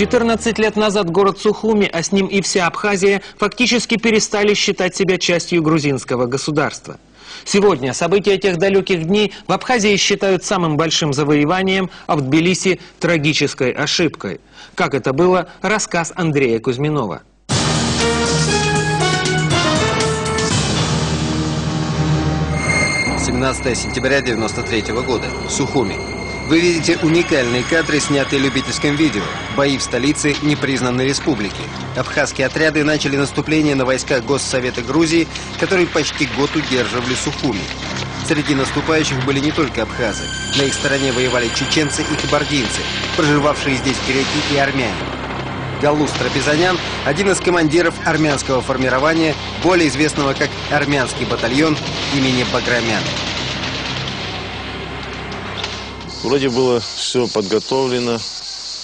14 лет назад город Сухуми, а с ним и вся Абхазия, фактически перестали считать себя частью грузинского государства. Сегодня события тех далеких дней в Абхазии считают самым большим завоеванием, а в Тбилиси – трагической ошибкой. Как это было, рассказ Андрея Кузьминова. 17 сентября 93 года. Сухуми. Вы видите уникальные кадры, снятые любительским видео. Бои в столице непризнанной республики. Абхазские отряды начали наступление на войска Госсовета Грузии, которые почти год удерживали Сухуми. Среди наступающих были не только абхазы. На их стороне воевали чеченцы и кабардинцы, проживавшие здесь греки и армяне. Галус Трапезанян – один из командиров армянского формирования, более известного как армянский батальон имени Баграмяна. Вроде было все подготовлено,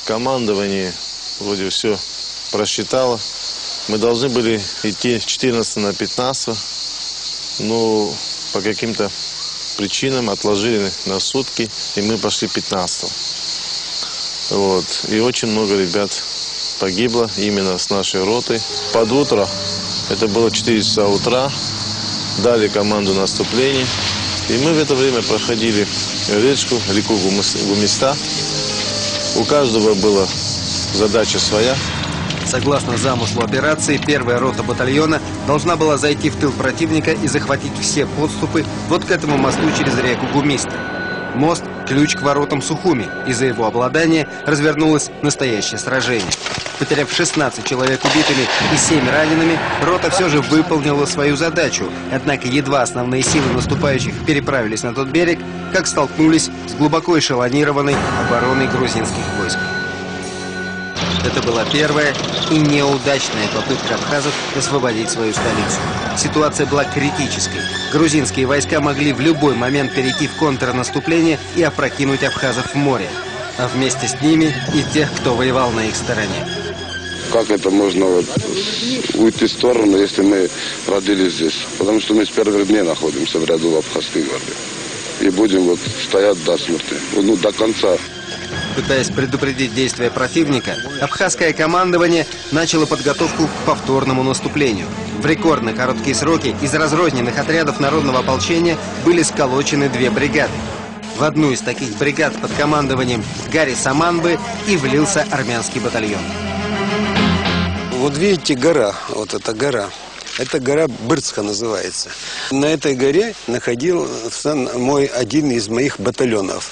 командование вроде все просчитало. Мы должны были идти с 14 на 15, но по каким-то причинам отложили на сутки, и мы пошли 15. Вот. И очень много ребят погибло именно с нашей ротой. Под утро, это было 4 часа утра, дали команду наступления. И мы в это время проходили речку, реку Гумиста. У каждого была задача своя. Согласно замыслу операции, первая рота батальона должна была зайти в тыл противника и захватить все подступы вот к этому мосту через реку Гумиста. Мост – ключ к воротам Сухуми. Из-за его обладания развернулось настоящее сражение. Потеряв 16 человек убитыми и 7 ранеными, рота все же выполнила свою задачу. Однако едва основные силы наступающих переправились на тот берег, как столкнулись с глубоко эшелонированной обороной грузинских войск. Это была первая и неудачная попытка абхазов освободить свою столицу. Ситуация была критической. Грузинские войска могли в любой момент перейти в контрнаступление и опрокинуть абхазов в море. А вместе с ними и тех, кто воевал на их стороне. Как это можно вот уйти в сторону, если мы родились здесь? Потому что мы с первых дней находимся в ряду Абхазской гвардии. И будем вот стоять до смерти, ну, до конца. Пытаясь предупредить действия противника, абхазское командование начало подготовку к повторному наступлению. В рекордно короткие сроки из разрозненных отрядов народного ополчения были сколочены две бригады. В одну из таких бригад под командованием Гарри Саманбы и влился армянский батальон. Вот видите, гора, вот эта гора. Это гора Бырцка называется. На этой горе находился мой один из моих батальонов.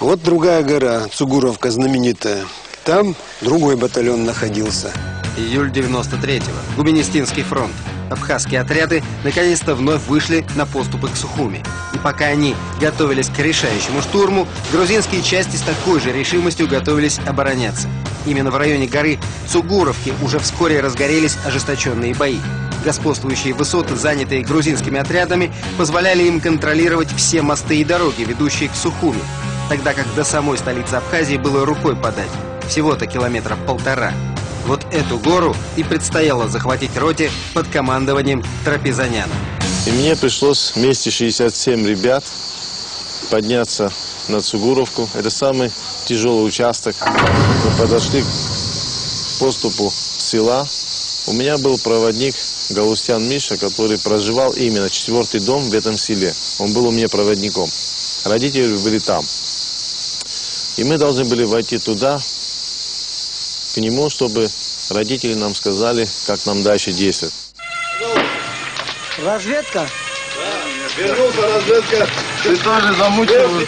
Вот другая гора, Цугуровка знаменитая. Там другой батальон находился. Июль 93-го. Губинистинский фронт. Абхазские отряды наконец-то вновь вышли на поступы к Сухуми. И пока они готовились к решающему штурму, грузинские части с такой же решимостью готовились обороняться. Именно в районе горы Цугуровки уже вскоре разгорелись ожесточенные бои. Господствующие высоты, занятые грузинскими отрядами, позволяли им контролировать все мосты и дороги, ведущие к Сухуми, тогда как до самой столицы Абхазии было рукой подать. Всего-то километров полтора. Вот эту гору и предстояло захватить роте под командованием Трапезаняна. И мне пришлось вместе 67 ребят подняться на Цугуровку. Это самый тяжелый участок. Мы подошли к поступу села. У меня был проводник Галустян Миша, который проживал именно четвертый дом в этом селе. Он был у меня проводником. Родители были там. И мы должны были войти туда, к нему, чтобы родители нам сказали, как нам дальше действовать. Разведка? Да, вернулся разведка. Ты тоже замучил.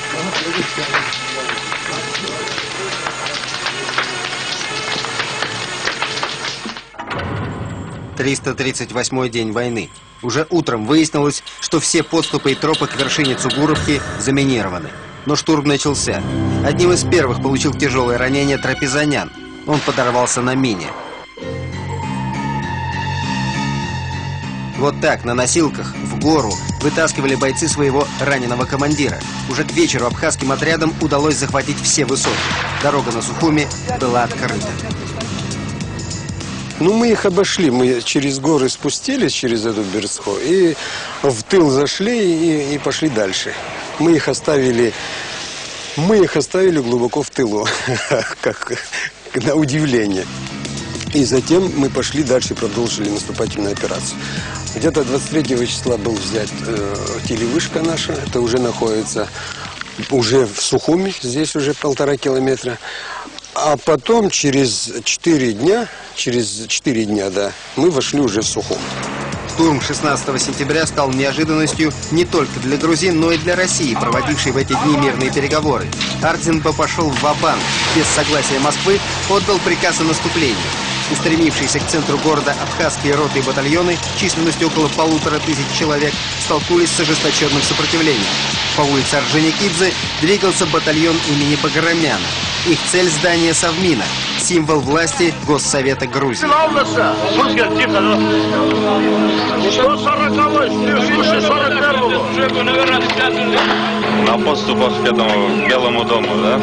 338 день войны. Уже утром выяснилось, что все подступы и тропы к вершине Цугуровки заминированы. Но штурм начался. Одним из первых получил тяжелое ранение трапезанян. Он подорвался на мине. Вот так, на носилках, в гору, вытаскивали бойцы своего раненого командира. Уже к вечеру абхазским отрядам удалось захватить все высоты. Дорога на Сухуми была открыта. Ну, мы их обошли, мы через горы спустились, через эту Берцхо, и в тыл зашли и, и пошли дальше. Мы их оставили, мы их оставили глубоко в тылу, как, на удивление. И затем мы пошли дальше, продолжили наступательную операцию. Где-то 23 числа был взят э, телевышка наша, это уже находится уже в Сухуми, здесь уже полтора километра. А потом через 4 дня, через 4 дня, да, мы вошли уже в Сухум. Штурм 16 сентября стал неожиданностью не только для грузин, но и для России, проводившей в эти дни мирные переговоры. Ардзенбо пошел в Вабан. Без согласия Москвы отдал приказ о наступлении. Устремившиеся к центру города абхазские роты и батальоны численностью около полутора тысяч человек столкнулись с ожесточенным сопротивлением. По улице Орджоникидзе двигался батальон имени Баграмяна. Их цель – здание Совмина, символ власти Госсовета Грузии. Славился! Слушай, тихо. 140 слушай, 41 на подступах к этому Белому дому, да?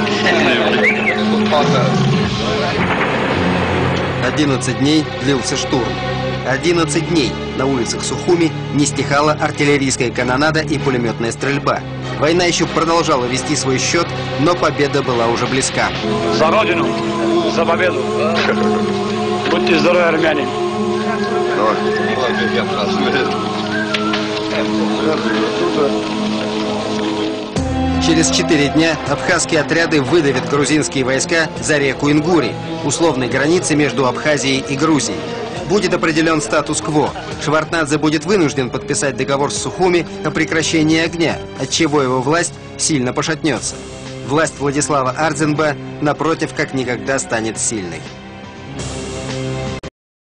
11 дней длился штурм. 11 дней на улицах Сухуми не стихала артиллерийская канонада и пулеметная стрельба. Война еще продолжала вести свой счет, но победа была уже близка. За Родину, за победу. Будьте здоровы, армяне. Через четыре дня абхазские отряды выдавят грузинские войска за реку Ингури, условной границы между Абхазией и Грузией. Будет определен статус-кво. Швартнадзе будет вынужден подписать договор с Сухуми о прекращении огня, отчего его власть сильно пошатнется. Власть Владислава Ардзенба, напротив, как никогда станет сильной.